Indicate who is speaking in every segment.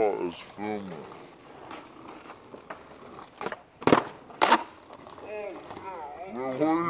Speaker 1: caught us filming. Man, what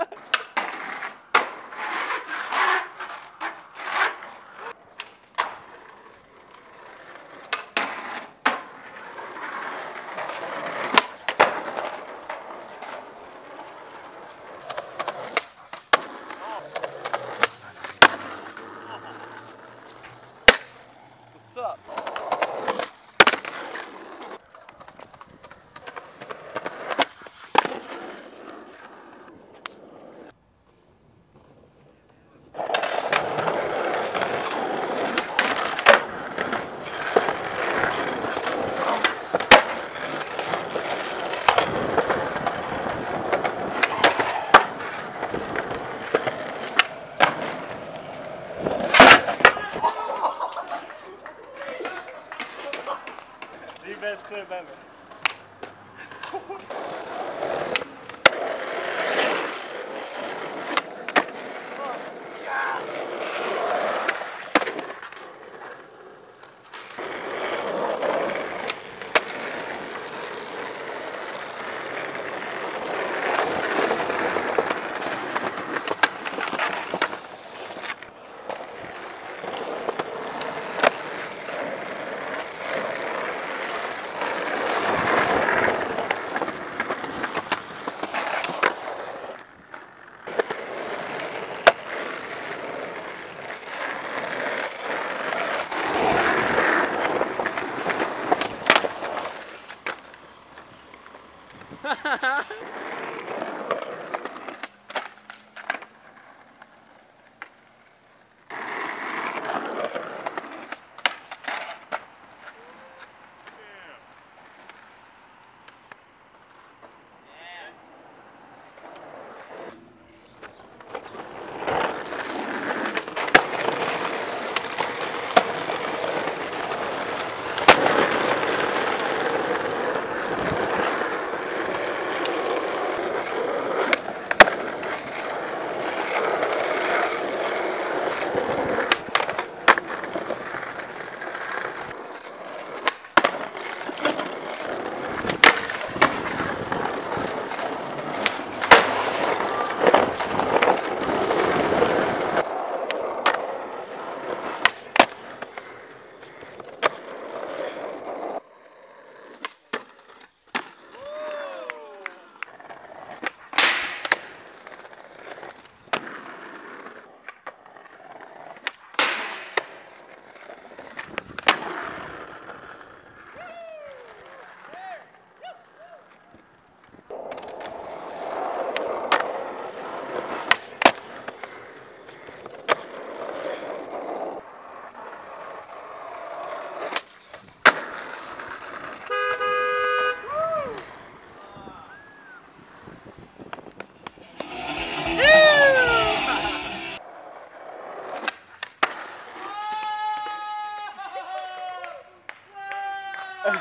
Speaker 2: ser, né, velho?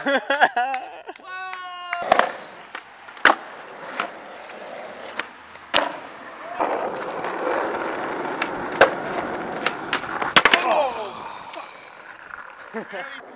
Speaker 2: Oh!